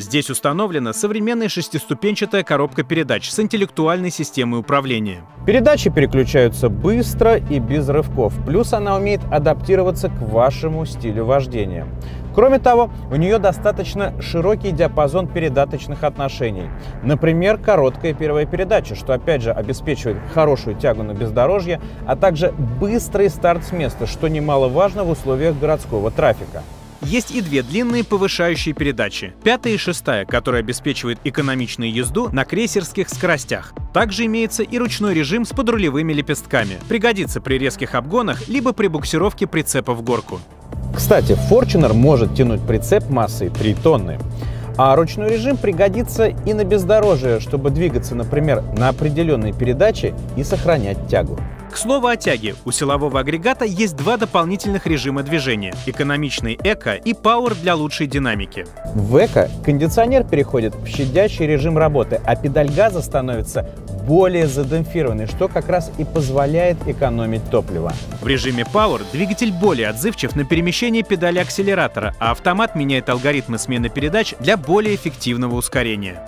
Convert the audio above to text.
Здесь установлена современная шестиступенчатая коробка передач с интеллектуальной системой управления. Передачи переключаются быстро и без рывков, плюс она умеет адаптироваться к вашему стилю вождения. Кроме того, у нее достаточно широкий диапазон передаточных отношений. Например, короткая первая передача, что опять же обеспечивает хорошую тягу на бездорожье, а также быстрый старт с места, что немаловажно в условиях городского трафика. Есть и две длинные повышающие передачи. Пятая и шестая, которая обеспечивает экономичную езду на крейсерских скоростях. Также имеется и ручной режим с подрулевыми лепестками. Пригодится при резких обгонах, либо при буксировке прицепа в горку. Кстати, Fortuner может тянуть прицеп массой 3 тонны. А ручной режим пригодится и на бездорожье, чтобы двигаться, например, на определенной передаче и сохранять тягу. К слову о тяге, у силового агрегата есть два дополнительных режима движения – экономичный эко и Power для лучшей динамики. В эко кондиционер переходит в щадящий режим работы, а педаль газа становится более задемпфированной, что как раз и позволяет экономить топливо. В режиме Power двигатель более отзывчив на перемещение педали акселератора, а автомат меняет алгоритмы смены передач для более эффективного ускорения.